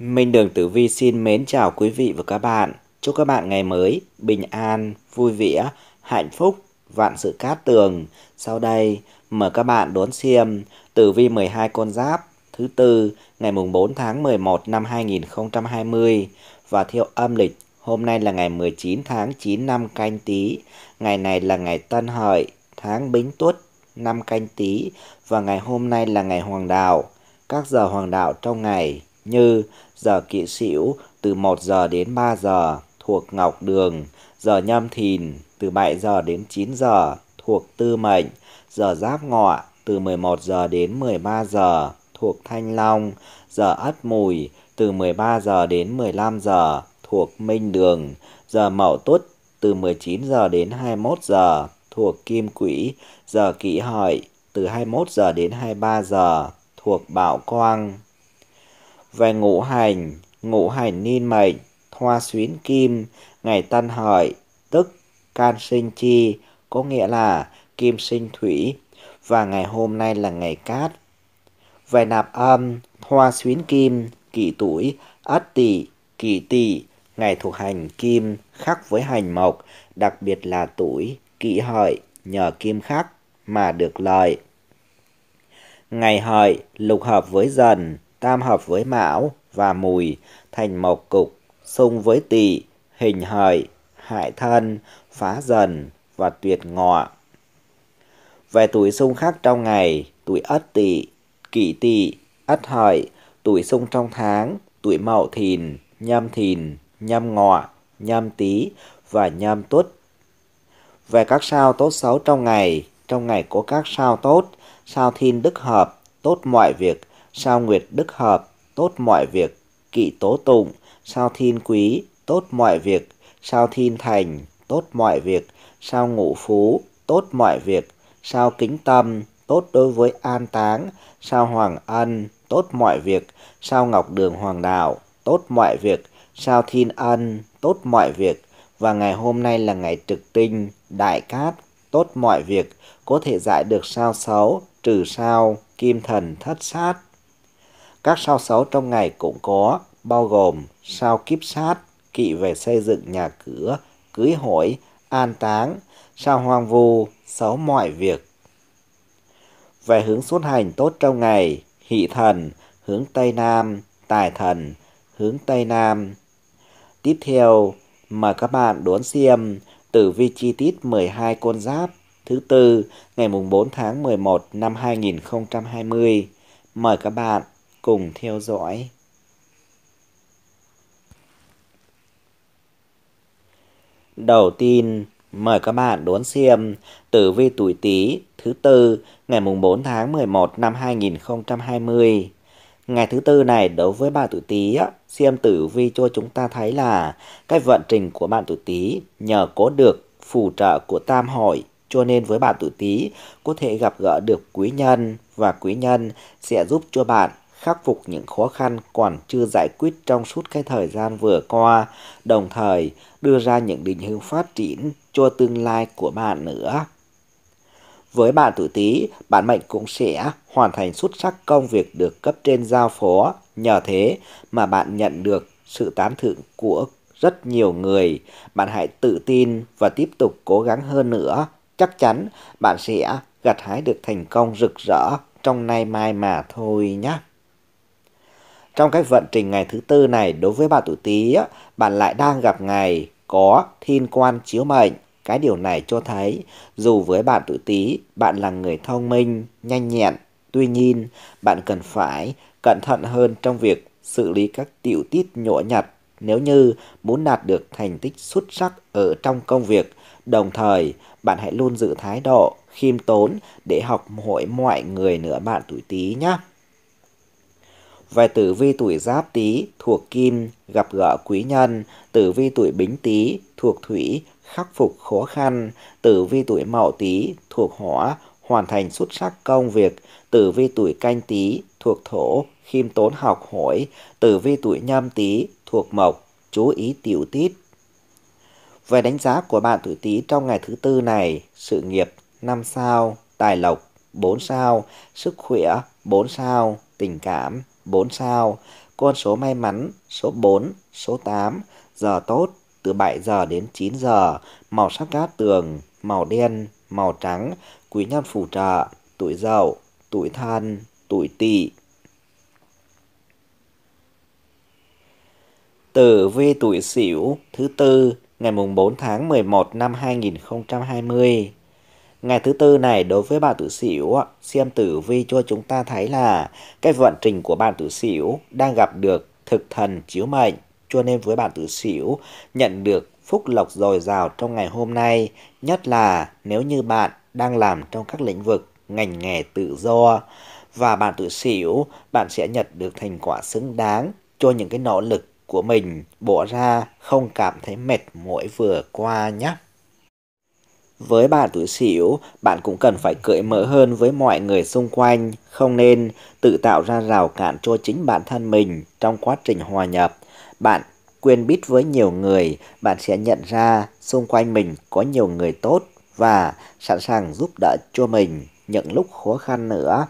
Minh Đường Tử Vi xin mến chào quý vị và các bạn. Chúc các bạn ngày mới bình an, vui vẻ, hạnh phúc, vạn sự cát tường. Sau đây, mời các bạn đón xem Tử Vi 12 con giáp thứ tư ngày mùng 4 tháng 11 năm 2020 và theo âm lịch hôm nay là ngày 19 tháng 9 năm canh tí. Ngày này là ngày Tân Hợi, tháng Bính Tuất, năm canh tí và ngày hôm nay là ngày Hoàng Đạo. Các giờ Hoàng Đạo trong ngày như giờ kỵ sửu từ 1 giờ đến 3 giờ thuộc Ngọc Đường, giờ nhâm thìn từ 7 giờ đến 9 giờ thuộc Tư Mệnh, giờ Giáp Ngọ từ 11 giờ đến 13 giờ thuộc Thanh Long, giờ Ất Mùi từ 13 giờ đến 15 giờ thuộc Minh Đường, giờ Mậu Tuất từ 19 giờ đến 21 giờ thuộc Kim Quỹ, giờ Kỷ Hợi từ 21 giờ đến 23 giờ thuộc Bảo Quang. Về ngũ hành, ngũ hành niên mệnh, thoa xuyến kim, ngày tân hợi, tức can sinh chi, có nghĩa là kim sinh thủy, và ngày hôm nay là ngày cát. Về nạp âm, thoa xuyến kim, kỷ tuổi, ất tỵ, kỷ tỵ, ngày thuộc hành kim khắc với hành mộc, đặc biệt là tuổi kỷ hợi, nhờ kim khắc mà được lợi. Ngày hợi lục hợp với dần, tam hợp với mão và mùi, thành mộc cục, xung với tỵ, hình hợi, hại thân, phá dần và tuyệt ngọ. Về tuổi xung khác trong ngày, tuổi ất tỵ, kỷ tỵ, ất hợi, tuổi xung trong tháng, tuổi mậu thìn, nhâm thìn, nhâm ngọ, nhâm tý và nhâm tuất. Về các sao tốt xấu trong ngày, trong ngày có các sao tốt, sao thiên đức hợp, tốt mọi việc, sao nguyệt đức hợp, tốt mọi việc, kỵ tố tụng, sao thiên quý, tốt mọi việc, sao thiên thành, tốt mọi việc, sao ngũ phú, tốt mọi việc, sao kính tâm, tốt đối với an táng, sao hoàng ân, tốt mọi việc, sao ngọc đường hoàng đạo, tốt mọi việc, sao thiên ân, tốt mọi việc, và ngày hôm nay là ngày trực tinh, đại cát, tốt mọi việc, có thể giải được sao xấu, trừ sao, kim thần thất sát. Các sao xấu trong ngày cũng có, bao gồm sao kiếp sát, kỵ về xây dựng nhà cửa, cưới hỏi, an táng, sao hoang vu, xấu mọi việc. Về hướng xuất hành tốt trong ngày, hỷ thần, hướng Tây Nam, tài thần, hướng Tây Nam. Tiếp theo, mời các bạn đón xem tử vi chi tiết 12 con giáp thứ tư ngày mùng 4 tháng 11 năm 2020. Mời các bạn cùng theo dõi. Đầu tiên, mời các bạn đón xem tử vi tuổi Tý thứ tư ngày mùng 4 tháng 11 năm 2020. Ngày thứ tư này đối với bạn tuổi Tý xem tử vi cho chúng ta thấy là cái vận trình của bạn tuổi Tý nhờ có được phù trợ của tam hội cho nên với bạn tuổi Tý có thể gặp gỡ được quý nhân và quý nhân sẽ giúp cho bạn khắc phục những khó khăn còn chưa giải quyết trong suốt cái thời gian vừa qua, đồng thời đưa ra những định hướng phát triển cho tương lai của bạn nữa. Với bạn tuổi Tý, bạn mệnh cũng sẽ hoàn thành xuất sắc công việc được cấp trên giao phó, nhờ thế mà bạn nhận được sự tán thưởng của rất nhiều người. Bạn hãy tự tin và tiếp tục cố gắng hơn nữa, chắc chắn bạn sẽ gặt hái được thành công rực rỡ trong nay mai mà thôi nhé. Trong cái vận trình ngày thứ tư này đối với bạn tuổi Tý, bạn lại đang gặp ngày có thiên quan chiếu mệnh. Cái điều này cho thấy dù với bạn tuổi Tý, bạn là người thông minh, nhanh nhẹn, tuy nhiên bạn cần phải cẩn thận hơn trong việc xử lý các tiểu tiết nhỏ nhặt nếu như muốn đạt được thành tích xuất sắc ở trong công việc. Đồng thời, bạn hãy luôn giữ thái độ khiêm tốn để học hỏi mọi người nữa bạn tuổi Tý nhé. Về tử vi tuổi Giáp Tý thuộc Kim gặp gỡ quý nhân, tử vi tuổi Bính Tý thuộc Thủy khắc phục khó khăn, tử vi tuổi Mậu Tý thuộc Hỏa hoàn thành xuất sắc công việc, tử vi tuổi Canh Tý thuộc Thổ khiêm tốn học hỏi, tử vi tuổi Nhâm Tý thuộc Mộc chú ý tiểu tiết. Về đánh giá của bạn tuổi Tý trong ngày thứ tư này, sự nghiệp 5 sao, tài lộc 4 sao, sức khỏe 4 sao, tình cảm 4 sao, con số may mắn số 4, số 8, giờ tốt từ 7 giờ đến 9 giờ, màu sắc cát tường, màu đen, màu trắng, quý nhân phù trợ, tuổi dậu, tuổi thân, tuổi tỵ. Tử vi tuổi Sửu thứ tư ngày mùng 4 tháng 11 năm 2020. Ngày thứ tư này đối với bạn tử xỉu, xem tử vi cho chúng ta thấy là cái vận trình của bạn tử xỉu đang gặp được thực thần chiếu mệnh, cho nên với bạn tử xỉu nhận được phúc lộc dồi dào trong ngày hôm nay, nhất là nếu như bạn đang làm trong các lĩnh vực ngành nghề tự do và bạn tử xỉu, bạn sẽ nhận được thành quả xứng đáng cho những cái nỗ lực của mình bỏ ra không cảm thấy mệt mỏi vừa qua nhé. Với bạn tuổi Sửu, bạn cũng cần phải cởi mở hơn với mọi người xung quanh, không nên tự tạo ra rào cản cho chính bản thân mình trong quá trình hòa nhập. Bạn quen biết với nhiều người, bạn sẽ nhận ra xung quanh mình có nhiều người tốt và sẵn sàng giúp đỡ cho mình những lúc khó khăn nữa.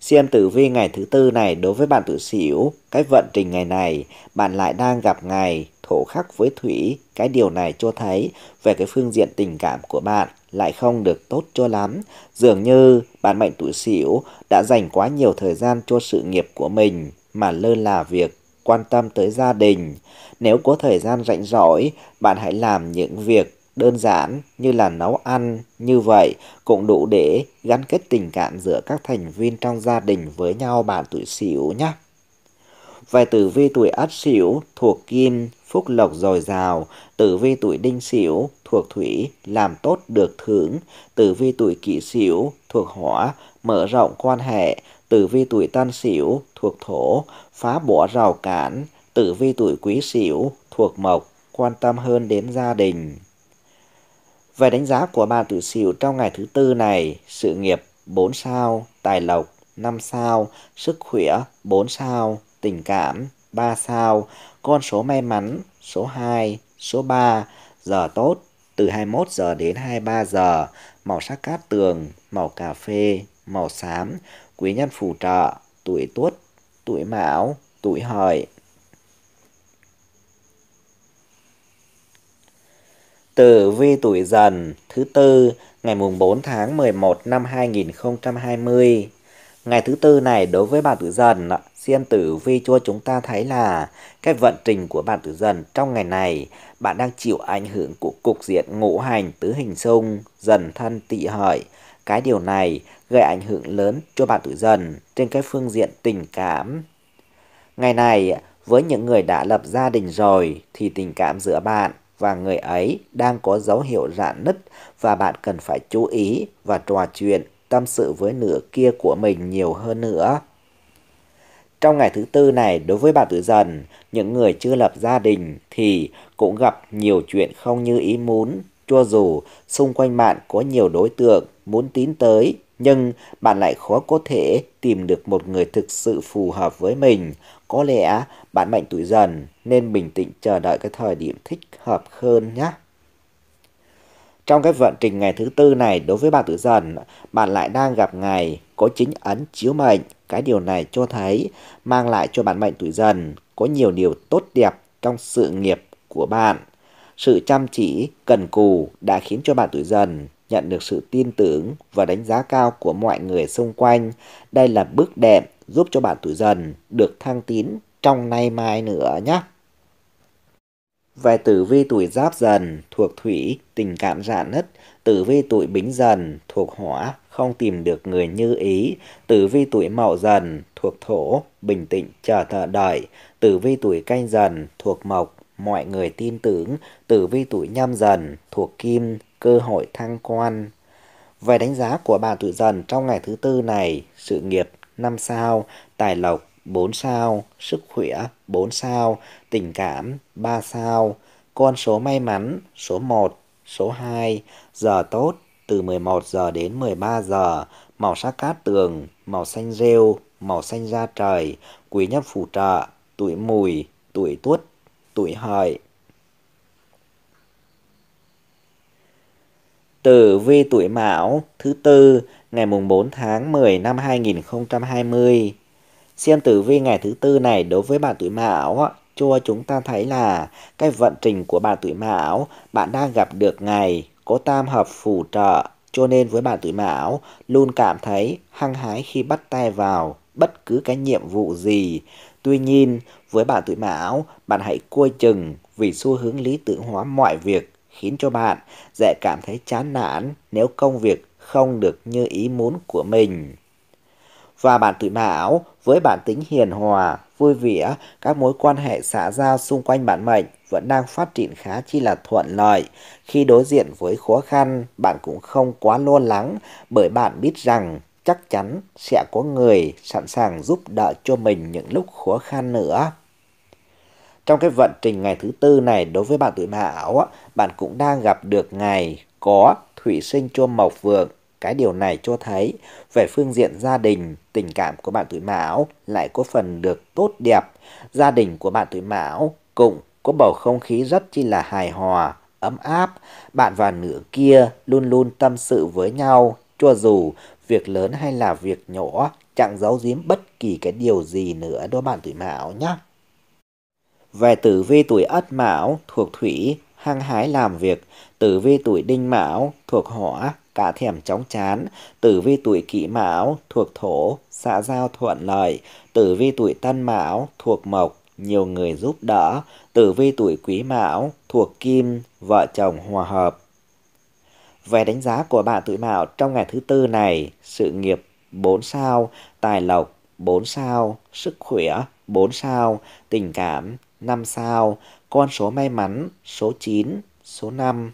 Xem tử vi ngày thứ tư này đối với bạn tuổi Sửu, cái vận trình ngày này, bạn lại đang gặp ngày khổ khắc với thủy. Cái điều này cho thấy về cái phương diện tình cảm của bạn lại không được tốt cho lắm. Dường như bạn mệnh tuổi Sửu đã dành quá nhiều thời gian cho sự nghiệp của mình mà lơ là việc quan tâm tới gia đình. Nếu có thời gian rảnh rỗi, bạn hãy làm những việc đơn giản như là nấu ăn, như vậy cũng đủ để gắn kết tình cảm giữa các thành viên trong gia đình với nhau bạn tuổi Sửu nhé. Về tử vi tuổi Ất Sửu thuộc Kim, phúc lộc dồi dào, tử vi tuổi Đinh Sửu thuộc Thủy, làm tốt được thưởng, tử vi tuổi Kỷ Sửu thuộc Hỏa, mở rộng quan hệ, tử vi tuổi Tân Sửu thuộc Thổ, phá bỏ rào cản, tử vi tuổi Quý Sửu thuộc Mộc, quan tâm hơn đến gia đình. Về đánh giá của bạn tuổi Sửu trong ngày thứ tư này, sự nghiệp 4 sao, tài lộc 5 sao, sức khỏe 4 sao, tình cảm 3 sao, con số may mắn số 2, số 3, giờ tốt từ 21 giờ đến 23 giờ, màu sắc cát tường, màu cà phê, màu xám, quý nhân phù trợ, tuổi tuất, tuổi mão, tuổi hợi. Tử vi tuổi dần thứ tư ngày mùng 4 tháng 11 năm 2020. Ngày thứ tư này đối với bạn tử dần, xem tử vi cho chúng ta thấy là cái vận trình của bạn tử dần trong ngày này, bạn đang chịu ảnh hưởng của cục diện ngũ hành tứ hình xung, dần thân tỵ hợi. Cái điều này gây ảnh hưởng lớn cho bạn tử dần trên cái phương diện tình cảm. Ngày này, với những người đã lập gia đình rồi thì tình cảm giữa bạn và người ấy đang có dấu hiệu rạn nứt và bạn cần phải chú ý và trò chuyện tâm sự với nửa kia của mình nhiều hơn nữa. Trong ngày thứ tư này, đối với bạn tuổi dần, những người chưa lập gia đình thì cũng gặp nhiều chuyện không như ý muốn. Cho dù xung quanh bạn có nhiều đối tượng muốn tín tới, nhưng bạn lại khó có thể tìm được một người thực sự phù hợp với mình. Có lẽ bạn mệnh tuổi dần nên bình tĩnh chờ đợi cái thời điểm thích hợp hơn nhé. Trong cái vận trình ngày thứ tư này đối với bạn tử dần, bạn lại đang gặp ngày có chính ấn chiếu mệnh. Cái điều này cho thấy mang lại cho bạn mệnh tuổi dần có nhiều điều tốt đẹp trong sự nghiệp của bạn. Sự chăm chỉ, cần cù đã khiến cho bạn tuổi dần nhận được sự tin tưởng và đánh giá cao của mọi người xung quanh. Đây là bước đệm giúp cho bạn tuổi dần được thăng tín trong nay mai nữa nhé. Về tử vi tuổi giáp dần thuộc thủy, tình cảm rạn dạ nứt, tử vi tuổi bính dần thuộc hỏa, không tìm được người như ý, tử vi tuổi mậu dần thuộc thổ, bình tĩnh chờ thợ đợi, tử vi tuổi canh dần thuộc mộc, mọi người tin tưởng, tử vi tuổi nhâm dần thuộc kim, cơ hội thăng quan. Về đánh giá của bạn tuổi dần trong ngày thứ tư này, sự nghiệp năm sao, tài lộc 4 sao, sức khỏe 4 sao, tình cảm 3 sao, con số may mắn số 1, số 2, giờ tốt từ 11 giờ đến 13 giờ, màu sắc cát tường, màu xanh rêu, màu xanh da trời, quý nhất phù trợ, tuổi mùi, tuổi tuất, tuổi hợi. Tử vi tuổi Mão thứ tư ngày mùng 4 tháng 10 năm 2020 Xem tử vi ngày thứ tư này đối với bạn tuổi Mão cho chúng ta thấy là cái vận trình của bạn tuổi Mão, bạn đang gặp được ngày có tam hợp phù trợ, cho nên với bạn tuổi Mão luôn cảm thấy hăng hái khi bắt tay vào bất cứ cái nhiệm vụ gì. Tuy nhiên, với bạn tuổi Mão, bạn hãy coi chừng vì xu hướng lý tưởng hóa mọi việc khiến cho bạn dễ cảm thấy chán nản nếu công việc không được như ý muốn của mình. Và bạn tuổi Mão với bản tính hiền hòa, vui vẻ, các mối quan hệ xã giao xung quanh bản mệnh vẫn đang phát triển khá chi là thuận lợi. Khi đối diện với khó khăn, bạn cũng không quá lo lắng bởi bạn biết rằng chắc chắn sẽ có người sẵn sàng giúp đỡ cho mình những lúc khó khăn nữa. Trong cái vận trình ngày thứ tư này đối với bạn tuổi Mão, bạn cũng đang gặp được ngày có thủy sinh cho mộc vượng. Cái điều này cho thấy về phương diện gia đình, tình cảm của bạn tuổi Mão lại có phần được tốt đẹp. Gia đình của bạn tuổi Mão cũng có bầu không khí rất chi là hài hòa, ấm áp. Bạn và nửa kia luôn luôn tâm sự với nhau, cho dù việc lớn hay là việc nhỏ, chẳng giấu giếm bất kỳ cái điều gì nữa đó bạn tuổi Mão nhé. Về tử vi tuổi Ất Mão thuộc thủy, hăng hái làm việc, tử vi tuổi Đinh Mão thuộc hỏa, cả thèm chóng chán, tử vi tuổi Kỷ Mão thuộc thổ, xã giao thuận lợi, tử vi tuổi Tân Mão thuộc mộc, nhiều người giúp đỡ, tử vi tuổi Quý Mão thuộc kim, vợ chồng hòa hợp. Về đánh giá của bạn tuổi Mão trong ngày thứ tư này, sự nghiệp 4 sao, tài lộc 4 sao, sức khỏe 4 sao, tình cảm 5 sao, con số may mắn số 9, số 5.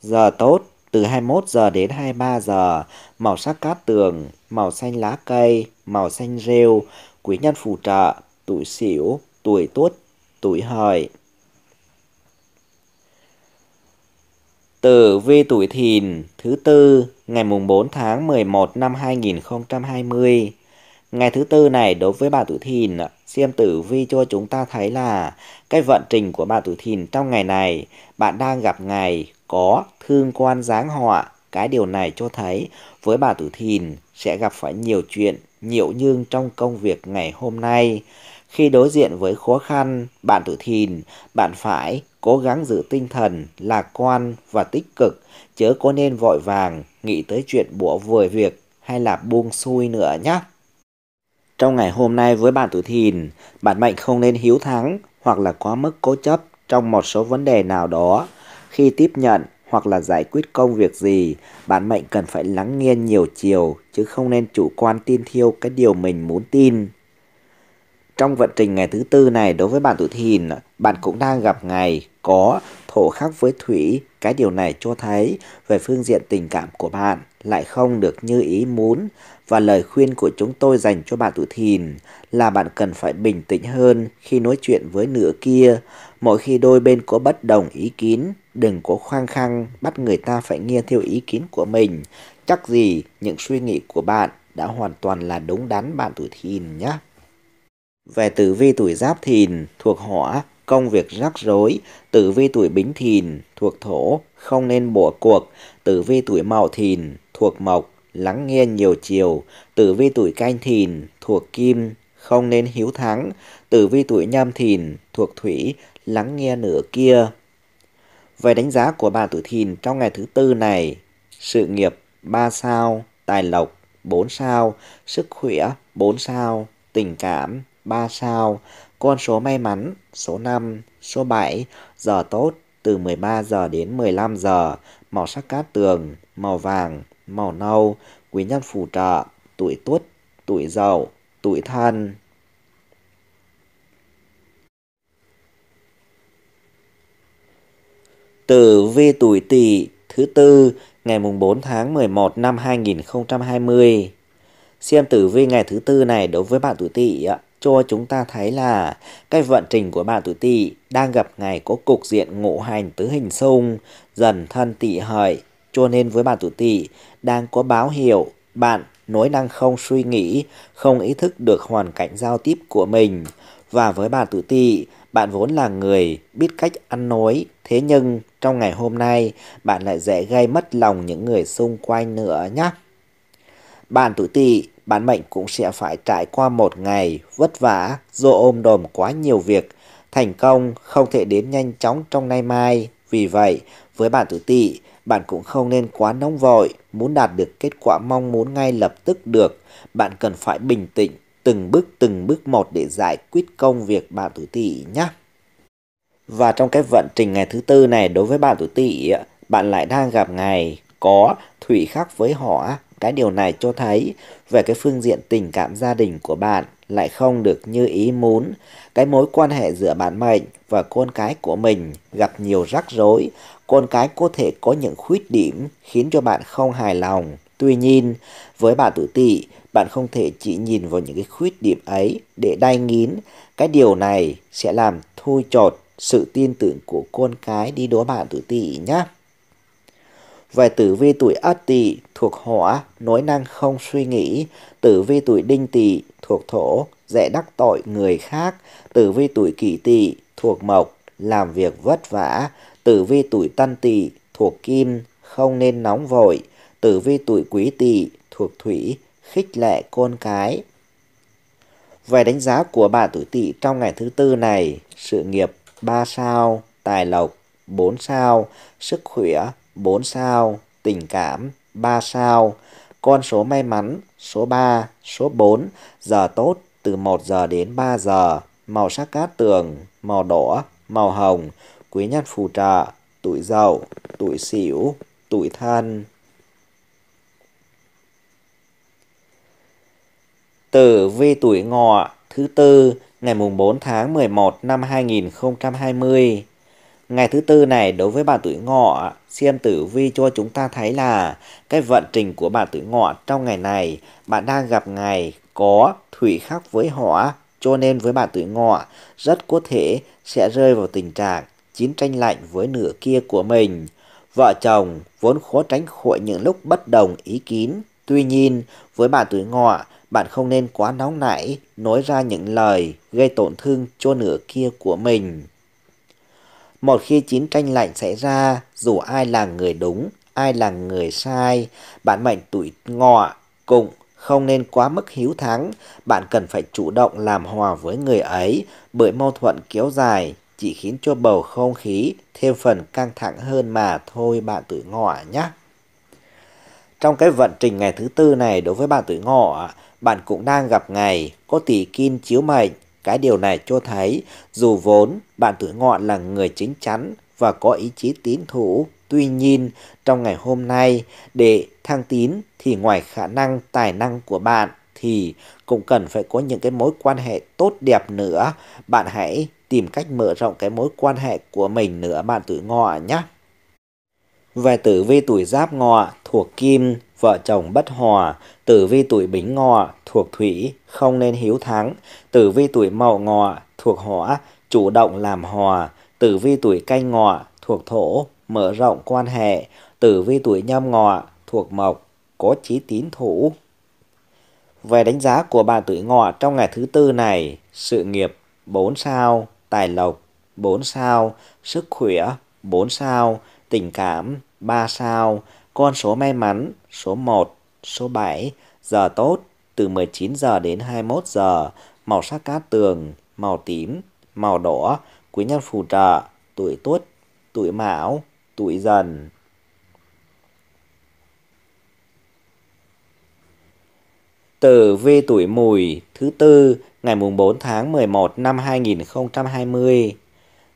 Giờ tốt từ 21 giờ đến 23 giờ, màu sắc cát tường, màu xanh lá cây, màu xanh rêu, quý nhân phù trợ, tuổi xỉu, tuổi tuất, tuổi hợi. Tử vi tuổi thìn thứ tư ngày mùng 4 tháng 11 năm 2020. Ngày thứ tư này đối với bà tuổi thìn, xem tử vi cho chúng ta thấy là cái vận trình của bà tuổi thìn trong ngày này, bạn đang gặp ngày có thương quan giáng họa. Cái điều này cho thấy với bà tuổi thìn sẽ gặp phải nhiều chuyện, nhiễu nhương trong công việc ngày hôm nay. Khi đối diện với khó khăn, bạn tuổi thìn, bạn phải cố gắng giữ tinh thần, lạc quan và tích cực, chớ có nên vội vàng nghĩ tới chuyện bủa vời việc hay là buông xuôi nữa nhé. Trong ngày hôm nay với bạn tuổi thìn, bạn mệnh không nên hiếu thắng hoặc là quá mức cố chấp trong một số vấn đề nào đó. Khi tiếp nhận hoặc là giải quyết công việc gì, bạn mệnh cần phải lắng nghe nhiều chiều chứ không nên chủ quan tin thiêu cái điều mình muốn tin. Trong vận trình ngày thứ tư này đối với bạn tuổi thìn, bạn cũng đang gặp ngày có thổ khắc với thủy. Cái điều này cho thấy về phương diện tình cảm của bạn lại không được như ý muốn. Và lời khuyên của chúng tôi dành cho bạn tuổi thìn là bạn cần phải bình tĩnh hơn khi nói chuyện với nửa kia. Mỗi khi đôi bên có bất đồng ý kiến, đừng có khoang khăng bắt người ta phải nghe theo ý kiến của mình. Chắc gì những suy nghĩ của bạn đã hoàn toàn là đúng đắn bạn tuổi thìn nhé. Về tử vi tuổi giáp thìn thuộc hỏa, công việc rắc rối, tử vi tuổi bính thìn thuộc thổ, không nên bỏ cuộc, tử vi tuổi mậu thìn thuộc mộc, lắng nghe nhiều chiều, tử vi tuổi canh thìn thuộc kim, không nên hiếu thắng, tử vi tuổi nhâm thìn thuộc thủy, lắng nghe nửa kia. Về đánh giá của bà tuổi thìn trong ngày thứ tư này, sự nghiệp 3 sao, tài lộc 4 sao, sức khỏe 4 sao, tình cảm 3 sao, con số may mắn số 5, số 7, giờ tốt từ 13 giờ đến 15 giờ, màu sắc cát tường, màu vàng, màu nâu, quý nhân phù trợ, tuổi tuất, tuổi dậu, tuổi thân. Tử vi tuổi tỵ thứ tư, ngày mùng 4 tháng 11 năm 2020. Xem tử vi ngày thứ tư này đối với bạn tuổi tỵ cho chúng ta thấy là cái vận trình của bạn tuổi tỵ đang gặp ngày có cục diện ngũ hành tứ hình xung, dần thân tỵ hợi cho nên với bạn tuổi tỵ đang có báo hiệu bạn nói năng không suy nghĩ, không ý thức được hoàn cảnh giao tiếp của mình và với bạn tuổi tỵ bạn vốn là người biết cách ăn nói thế nhưng trong ngày hôm nay bạn lại dễ gây mất lòng những người xung quanh nữa nhé bạn tuổi tỵ bạn mệnh cũng sẽ phải trải qua một ngày vất vả do ôm đồm quá nhiều việc. Thành công không thể đến nhanh chóng trong nay mai. Vì vậy, với bạn tuổi tỵ, bạn cũng không nên quá nóng vội, muốn đạt được kết quả mong muốn ngay lập tức được. Bạn cần phải bình tĩnh, từng bước từng bước một để giải quyết công việc bạn tuổi tỵ nhé. Và trong cái vận trình ngày thứ tư này đối với bạn tuổi tỵ, bạn lại đang gặp ngày có thủy khắc với hỏa. Cái điều này cho thấy về cái phương diện tình cảm gia đình của bạn lại không được như ý muốn. Cái mối quan hệ giữa bạn mệnh và con cái của mình gặp nhiều rắc rối. Con cái có thể có những khuyết điểm khiến cho bạn không hài lòng. Tuy nhiên, với bạn tuổi tỵ, bạn không thể chỉ nhìn vào những cái khuyết điểm ấy để đai nghiến. Cái điều này sẽ làm thui chột sự tin tưởng của con cái đi đối bạn tuổi tỵ nhé. Về tử vi tuổi ất tỵ thuộc hỏa, nói năng không suy nghĩ. Tử vi tuổi đinh tỵ thuộc thổ, dễ đắc tội người khác. Tử vi tuổi kỷ tỵ thuộc mộc, làm việc vất vả. Tử vi tuổi tân tỵ thuộc kim, không nên nóng vội. Tử vi tuổi quý tỵ thuộc thủy, khích lệ con cái. Về đánh giá của bạn tuổi tỵ trong ngày thứ tư này, sự nghiệp 3 sao, tài lộc 4 sao, sức khỏe 4 sao, tình cảm 3 sao, con số may mắn số 3, số 4, giờ tốt từ 1 giờ đến 3 giờ, màu sắc cát tường, màu đỏ, màu hồng, quý nhân phù trợ, tuổi dậu, tuổi sửu, tuổi thân. Tử vi tuổi ngọ thứ tư ngày mùng 4 tháng 11 năm 2020. Ngày thứ tư này đối với bạn tuổi ngọ, xem tử vi cho chúng ta thấy là cái vận trình của bạn tuổi ngọ trong ngày này, bạn đang gặp ngày có thủy khắc với hỏa, cho nên với bạn tuổi ngọ rất có thể sẽ rơi vào tình trạng chiến tranh lạnh với nửa kia của mình. Vợ chồng vốn khó tránh khỏi những lúc bất đồng ý kiến. Tuy nhiên, với bạn tuổi ngọ, bạn không nên quá nóng nảy, nói ra những lời gây tổn thương cho nửa kia của mình. Một khi chiến tranh lạnh xảy ra, dù ai là người đúng, ai là người sai, bạn mệnh tuổi ngọ cũng không nên quá mức hiếu thắng. Bạn cần phải chủ động làm hòa với người ấy, bởi mâu thuẫn kéo dài chỉ khiến cho bầu không khí thêm phần căng thẳng hơn mà thôi bạn tuổi ngọ nhé. Trong cái vận trình ngày thứ tư này đối với bạn tuổi ngọ, bạn cũng đang gặp ngày có tỷ kim chiếu mệnh. Cái điều này cho thấy dù vốn bạn tuổi ngọ là người chính chắn và có ý chí tín thủ, tuy nhiên trong ngày hôm nay để thăng tín thì ngoài khả năng tài năng của bạn thì cũng cần phải có những cái mối quan hệ tốt đẹp nữa. Bạn hãy tìm cách mở rộng cái mối quan hệ của mình nữa bạn tuổi ngọ nhé. Về tử vi tuổi giáp ngọ thuộc kim, vợ chồng bất hòa, tử vi tuổi bính ngọ thuộc thủy, không nên hiếu thắng, tử vi tuổi mậu ngọ thuộc hỏa, chủ động làm hòa, tử vi tuổi canh ngọ thuộc thổ, mở rộng quan hệ, tử vi tuổi nhâm ngọ thuộc mộc, có chí tín thủ. Về đánh giá của bạn tuổi ngọ trong ngày thứ tư này, sự nghiệp 4 sao, tài lộc 4 sao, sức khỏe 4 sao, tình cảm 3 sao, con số may mắn số 1, số 7, giờ tốt từ 19 giờ đến 21 giờ, màu sắc cát tường, màu tím, màu đỏ, quý nhân phù trợ, tuổi tuất, tuổi mão, tuổi dần. Tử vi tuổi mùi thứ tư ngày mùng 4 tháng 11 năm 2020.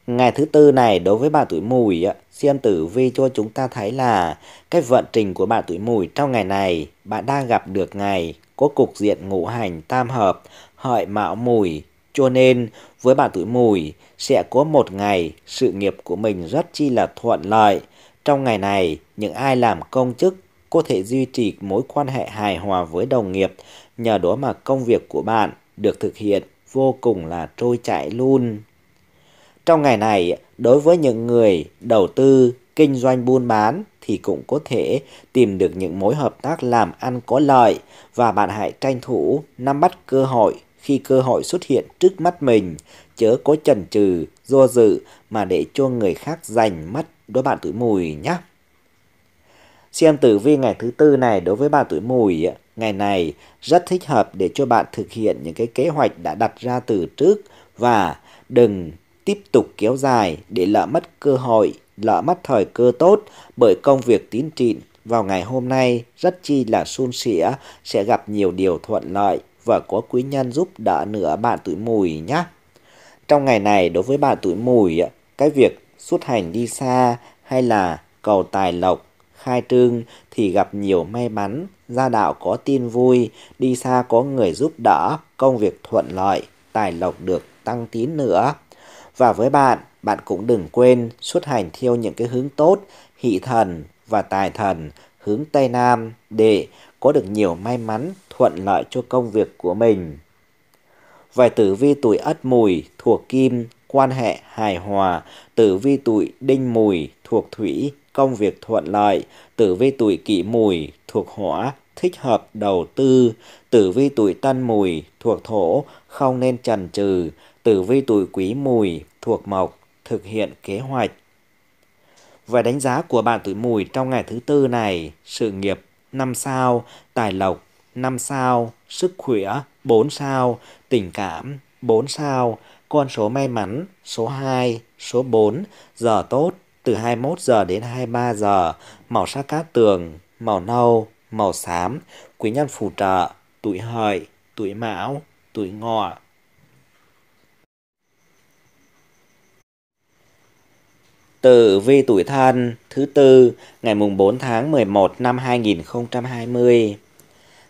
Ngày thứ tư này đối với bà tuổi mùi, xem tử vi cho chúng ta thấy là cái vận trình của bạn tuổi mùi trong ngày này, bạn đang gặp được ngày có cục diện ngũ hành tam hợp, hợi mão mùi. Cho nên với bạn tuổi mùi sẽ có một ngày sự nghiệp của mình rất chi là thuận lợi. Trong ngày này, những ai làm công chức có thể duy trì mối quan hệ hài hòa với đồng nghiệp, nhờ đó mà công việc của bạn được thực hiện vô cùng là trôi chảy luôn. Trong ngày này, đối với những người đầu tư, kinh doanh buôn bán thì cũng có thể tìm được những mối hợp tác làm ăn có lợi và bạn hãy tranh thủ nắm bắt cơ hội khi cơ hội xuất hiện trước mắt mình, chớ có chần chừ, do dự mà để cho người khác giành mất đối bạn tuổi mùi nhé. Xem tử vi ngày thứ tư này đối với bạn tuổi mùi ngày này rất thích hợp để cho bạn thực hiện những cái kế hoạch đã đặt ra từ trước và đừng tiếp tục kéo dài để lỡ mất cơ hội, lỡ mất thời cơ tốt bởi công việc tín trịn vào ngày hôm nay rất chi là suôn sẻ, sẽ gặp nhiều điều thuận lợi và có quý nhân giúp đỡ nữa bạn tuổi mùi nhé. Trong ngày này đối với bạn tuổi mùi, cái việc xuất hành đi xa hay là cầu tài lộc, khai trương thì gặp nhiều may mắn, gia đạo có tin vui, đi xa có người giúp đỡ, công việc thuận lợi, tài lộc được tăng tín nữa. Và với bạn, bạn cũng đừng quên xuất hành theo những cái hướng tốt, hỷ thần và tài thần hướng Tây Nam để có được nhiều may mắn thuận lợi cho công việc của mình. Vài tử vi tuổi ất mùi thuộc kim, quan hệ hài hòa, tử vi tuổi đinh mùi thuộc thủy, công việc thuận lợi, tử vi tuổi kỷ mùi thuộc hỏa, thích hợp đầu tư, tử vi tuổi tân mùi thuộc thổ, không nên chần chừ, tử vi tuổi quý mùi thuộc mộc, thực hiện kế hoạch. Và đánh giá của bạn tuổi mùi trong ngày thứ tư này, sự nghiệp 5 sao, tài lộc 5 sao, sức khỏe 4 sao, tình cảm 4 sao, con số may mắn số 2, số 4, giờ tốt từ 21 giờ đến 23 giờ, màu sắc cát tường, màu nâu, màu xám, quý nhân phù trợ, tuổi hợi, tuổi mão, tuổi ngọ. Tử vi tuổi thân thứ tư ngày mùng 4 tháng 11 năm 2020.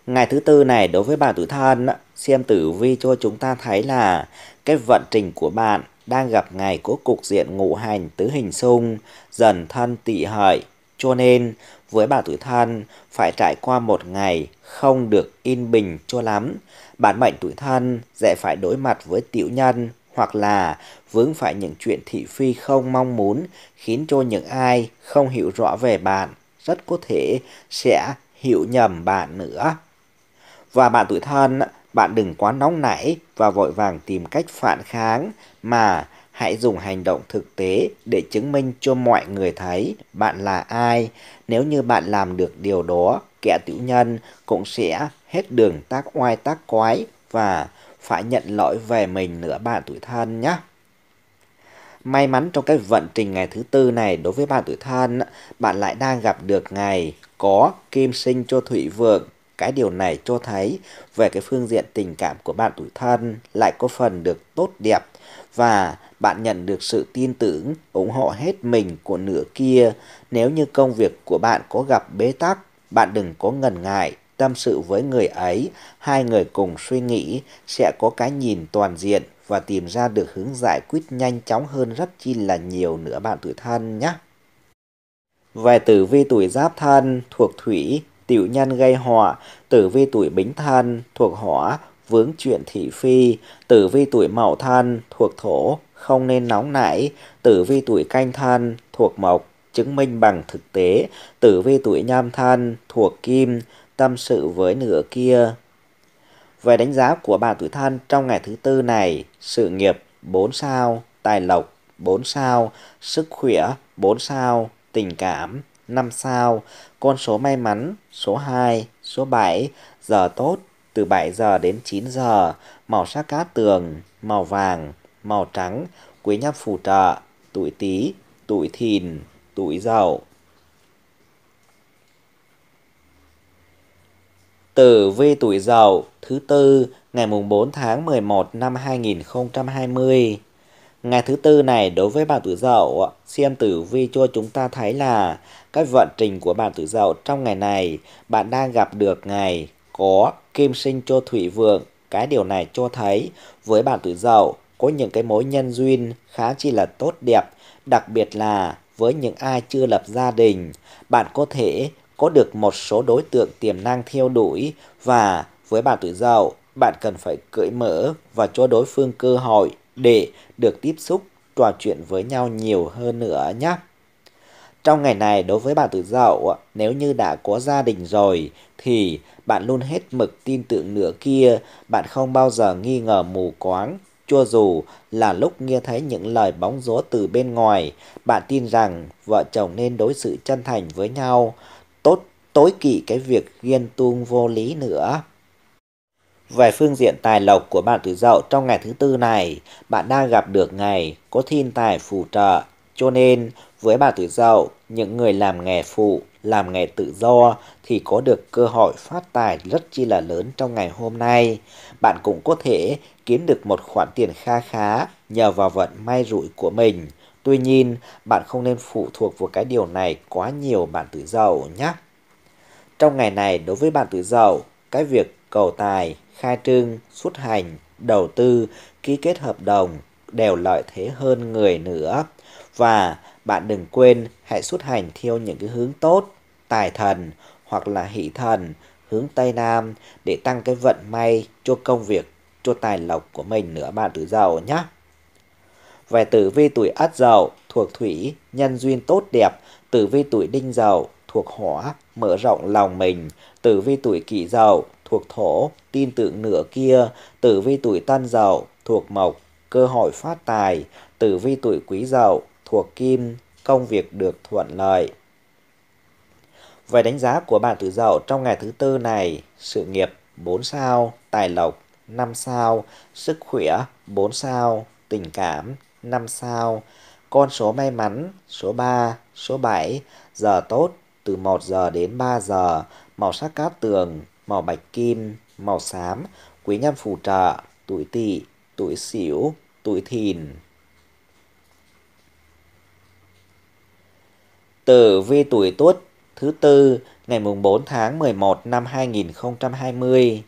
Ngày thứ tư này đối với bạn tuổi thân, xem tử vi cho chúng ta thấy là cái vận trình của bạn đang gặp ngày có cục diện ngũ hành tứ hình xung, dần thân tỵ hợi. Cho nên với bạn tuổi thân phải trải qua một ngày không được yên bình cho lắm. bạn mệnh tuổi thân sẽ phải đối mặt với tiểu nhân hoặc là vướng phải những chuyện thị phi không mong muốn khiến cho những ai không hiểu rõ về bạn rất có thể sẽ hiểu nhầm bạn nữa. Và bạn tuổi thân, bạn đừng quá nóng nảy và vội vàng tìm cách phản kháng mà hãy dùng hành động thực tế để chứng minh cho mọi người thấy bạn là ai. Nếu như bạn làm được điều đó, kẻ tiểu nhân cũng sẽ hết đường tác oai tác quái và phải nhận lỗi về mình nữa bạn tuổi thân nhé. May mắn trong cái vận trình ngày thứ tư này đối với bạn tuổi thân, bạn lại đang gặp được ngày có kim sinh cho thủy vượng. Cái điều này cho thấy về cái phương diện tình cảm của bạn tuổi thân lại có phần được tốt đẹp và bạn nhận được sự tin tưởng, ủng hộ hết mình của nửa kia. Nếu như công việc của bạn có gặp bế tắc, bạn đừng có ngần ngại tâm sự với người ấy, hai người cùng suy nghĩ sẽ có cái nhìn toàn diện và tìm ra được hướng giải quyết nhanh chóng hơn rất chi là nhiều nữa bạn tuổi thân nhé. Về tử vi tuổi giáp thân thuộc thủy, tiểu nhân gây họa, tử vi tuổi bính thân thuộc hỏa, vướng chuyện thị phi, tử vi tuổi mậu thân thuộc thổ, không nên nóng nảy, tử vi tuổi canh thân thuộc mộc, chứng minh bằng thực tế, tử vi tuổi nhâm thân thuộc kim, tâm sự với nửa kia. Về đánh giá của bạn tuổi thân trong ngày thứ tư này, sự nghiệp 4 sao, tài lộc 4 sao, sức khỏe 4 sao, tình cảm 5 sao, con số may mắn số 2, số 7, giờ tốt từ 7 giờ đến 9 giờ, màu sắc cát tường, màu vàng, màu trắng, quý nhân phù trợ, tuổi tí, tuổi thìn, tuổi dậu. Tử vi tuổi dậu thứ tư ngày mùng 4 tháng 11 năm 2020. Ngày thứ tư này đối với bạn tuổi dậu, xem tử vi cho chúng ta thấy là các vận trình của bạn tuổi dậu trong ngày này, bạn đang gặp được ngày có kim sinh cho thủy vượng. Cái điều này cho thấy với bạn tuổi dậu có những cái mối nhân duyên khá chi là tốt đẹp, đặc biệt là với những ai chưa lập gia đình, bạn có thể có được một số đối tượng tiềm năng theo đuổi và với bạn tuổi dậu, bạn cần phải cởi mở và cho đối phương cơ hội để được tiếp xúc, trò chuyện với nhau nhiều hơn nữa nhé. Trong ngày này đối với bạn tuổi dậu, nếu như đã có gia đình rồi thì bạn luôn hết mực tin tưởng nửa kia, bạn không bao giờ nghi ngờ mù quáng. Cho dù là lúc nghe thấy những lời bóng gió từ bên ngoài, bạn tin rằng vợ chồng nên đối xử chân thành với nhau, tối kỵ cái việc ghen tuông vô lý nữa. Về phương diện tài lộc của bạn tuổi dậu trong ngày thứ tư này, bạn đang gặp được ngày có thiên tài phù trợ. Cho nên, với bạn tuổi dậu, những người làm nghề phụ, làm nghề tự do thì có được cơ hội phát tài rất chi là lớn trong ngày hôm nay. Bạn cũng có thể kiếm được một khoản tiền kha khá nhờ vào vận may rủi của mình. Tuy nhiên, bạn không nên phụ thuộc vào cái điều này quá nhiều bạn tuổi dậu nhé. Trong ngày này, đối với bạn tuổi dậu, cái việc cầu tài, khai trương, xuất hành, đầu tư, ký kết hợp đồng đều lợi thế hơn người nữa. Và bạn đừng quên hãy xuất hành theo những cái hướng tốt, tài thần hoặc là hỷ thần, hướng Tây Nam để tăng cái vận may cho công việc, cho tài lộc của mình nữa bạn tuổi dậu nhé. Về tử vi tuổi Ất Dậu thuộc thủy, nhân duyên tốt đẹp, tử vi tuổi Đinh Dậu thuộc hỏa, mở rộng lòng mình, tử vi tuổi Kỷ Dậu thuộc thổ, tin tưởng nửa kia, tử vi tuổi Tân Dậu thuộc mộc, cơ hội phát tài, tử vi tuổi Quý Dậu thuộc kim, công việc được thuận lợi. Về đánh giá của bạn tuổi Dậu trong ngày thứ tư này, sự nghiệp 4 sao, tài lộc 5 sao, sức khỏe 4 sao, tình cảm 5 sao, con số may mắn số 3, số 7, giờ tốt từ 1 giờ đến 3 giờ, màu sắc cát tường, màu bạch kim, màu xám, quý nhân phù trợ, tuổi tỵ, tuổi sửu, tuổi thìn. Tử vi tuổi tuất thứ tư ngày mùng 4 tháng 11 năm 2020.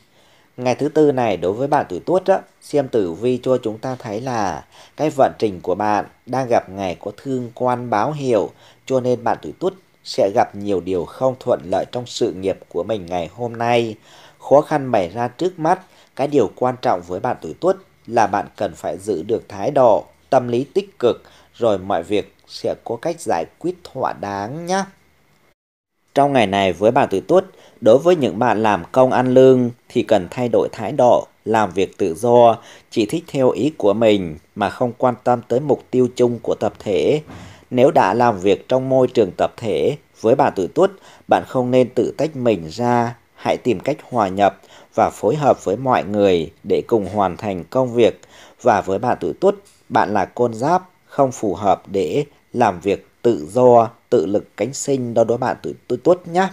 Ngày thứ tư này đối với bạn tuổi tuất á, xem tử vi cho chúng ta thấy là cái vận trình của bạn đang gặp ngày có thương quan báo hiệu cho nên bạn tuổi tuất sẽ gặp nhiều điều không thuận lợi trong sự nghiệp của mình ngày hôm nay. Khó khăn bày ra trước mắt, cái điều quan trọng với bạn tuổi tuất là bạn cần phải giữ được thái độ, tâm lý tích cực, rồi mọi việc sẽ có cách giải quyết thỏa đáng nhé. Trong ngày này với bạn tuổi tuất, đối với những bạn làm công ăn lương thì cần thay đổi thái độ, làm việc tự do, chỉ thích theo ý của mình mà không quan tâm tới mục tiêu chung của tập thể. Nếu đã làm việc trong môi trường tập thể với bạn tuổi tuất, bạn không nên tự tách mình ra, hãy tìm cách hòa nhập và phối hợp với mọi người để cùng hoàn thành công việc. Và với bạn tuổi tuất, bạn là con giáp không phù hợp để làm việc tự do, tự lực cánh sinh đó đối bạn tuổi, tuổi tuất nhé.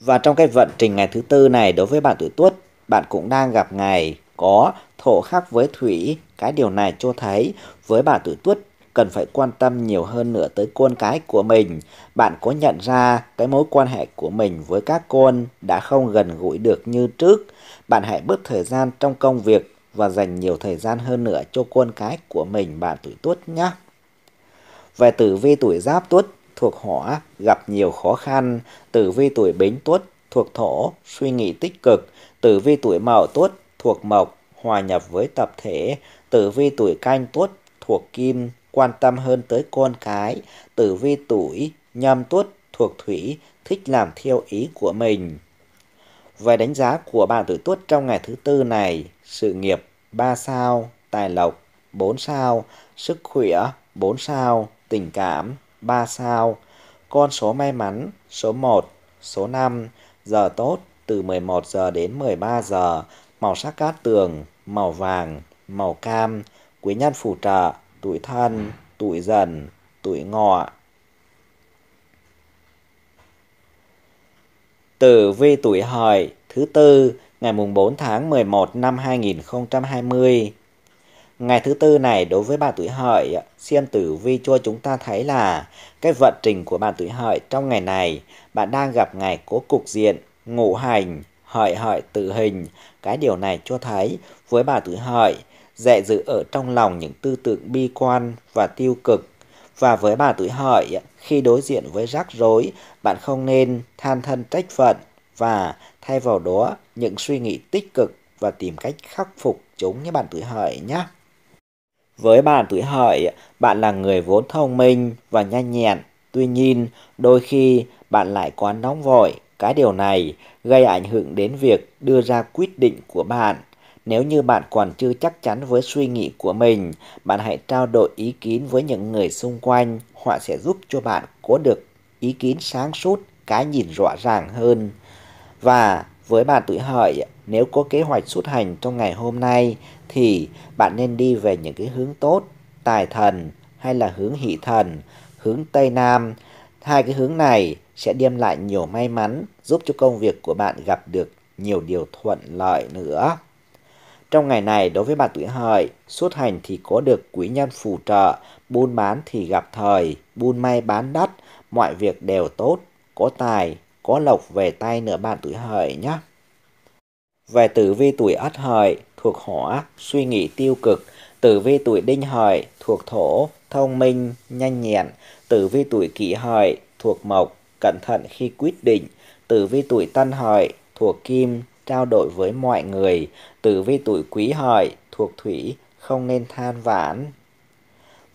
Và trong cái vận trình ngày thứ tư này đối với bạn tuổi tuất, bạn cũng đang gặp ngày có thổ khắc với thủy. Cái điều này cho thấy với bạn tuổi tuất cần phải quan tâm nhiều hơn nữa tới con cái của mình. Bạn có nhận ra cái mối quan hệ của mình với các con đã không gần gũi được như trước. Bạn hãy bớt thời gian trong công việc và dành nhiều thời gian hơn nữa cho con cái của mình bạn tuổi tuất nhé. Về tử vi tuổi giáp tuất thuộc hỏa gặp nhiều khó khăn, tử vi tuổi bính tuất thuộc thổ suy nghĩ tích cực, tử vi tuổi mậu tuất thuộc mộc hòa nhập với tập thể, tử vi tuổi canh tuất thuộc kim quan tâm hơn tới con cái, tử vi tuổi nhâm tuất thuộc thủy thích làm theo ý của mình. Về đánh giá của bạn tuổi tuất trong ngày thứ tư này, sự nghiệp 3 sao, tài lộc 4 sao, sức khỏe 4 sao, tình cảm 3 sao, con số may mắn số 1, số 5, giờ tốt từ 11 giờ đến 13 giờ, màu sắc cát tường, màu vàng, màu cam, quý nhân phù trợ, tuổi thân, tuổi dần, tuổi ngọ. Tử vi tuổi hợi thứ tư ngày mùng 4 tháng 11 năm 2020. Ngày thứ tư này đối với bạn tuổi hợi, xem tử vi cho chúng ta thấy là cái vận trình của bạn tuổi hợi trong ngày này, bạn đang gặp ngày cố cục diện, ngũ hành, hợi hợi tự hình. Cái điều này cho thấy với bạn tuổi hợi, dạy giữ ở trong lòng những tư tưởng bi quan và tiêu cực. Và với bà tuổi hợi, khi đối diện với rắc rối, bạn không nên than thân trách phận và thay vào đó những suy nghĩ tích cực và tìm cách khắc phục chúng như bạn tuổi hợi nhé. Với bạn tuổi hợi, bạn là người vốn thông minh và nhanh nhẹn. Tuy nhiên, đôi khi bạn lại quá nóng vội. Cái điều này gây ảnh hưởng đến việc đưa ra quyết định của bạn. Nếu như bạn còn chưa chắc chắn với suy nghĩ của mình, bạn hãy trao đổi ý kiến với những người xung quanh. Họ sẽ giúp cho bạn có được ý kiến sáng suốt cái nhìn rõ ràng hơn. Và với bạn tuổi hợi, nếu có kế hoạch xuất hành trong ngày hôm nay thì bạn nên đi về những cái hướng tốt, tài thần hay là hướng hỷ thần, hướng Tây Nam. Hai cái hướng này sẽ đem lại nhiều may mắn, giúp cho công việc của bạn gặp được nhiều điều thuận lợi nữa. Trong ngày này, đối với bạn tuổi hợi, xuất hành thì có được quý nhân phù trợ, buôn bán thì gặp thời, buôn may bán đắt, mọi việc đều tốt, có tài, có lộc về tay nữa bạn tuổi hợi nhé. Về tử vi tuổi ất hợi thuộc hỏa, suy nghĩ tiêu cực, tử vi tuổi đinh hợi thuộc thổ, thông minh, nhanh nhẹn, tử vi tuổi kỷ hợi thuộc mộc, cẩn thận khi quyết định, tử vi tuổi tân hợi thuộc kim, trao đổi với mọi người, tử vi tuổi quý hợi thuộc thủy, không nên than vãn.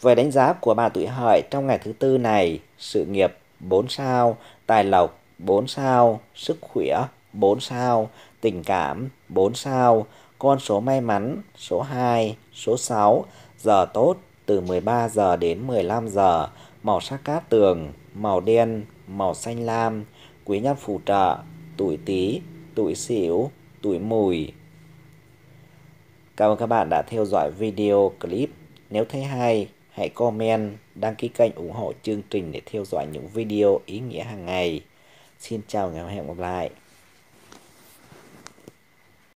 Về đánh giá của bà tuổi hợi trong ngày thứ tư này, sự nghiệp 4 sao, tài lộc 4 sao, sức khỏe 4 sao, tình cảm 4 sao, con số may mắn số 2, số 6, giờ tốt từ 13 giờ đến 15 giờ, màu sắc cát tường, màu đen, màu xanh lam, quý nhân phù trợ, tuổi tý, tuổi xỉu, tuổi mùi. Cảm ơn các bạn đã theo dõi video clip. Nếu thấy hay, hãy comment, đăng ký kênh ủng hộ chương trình để theo dõi những video ý nghĩa hàng ngày. Xin chào và hẹn gặp lại.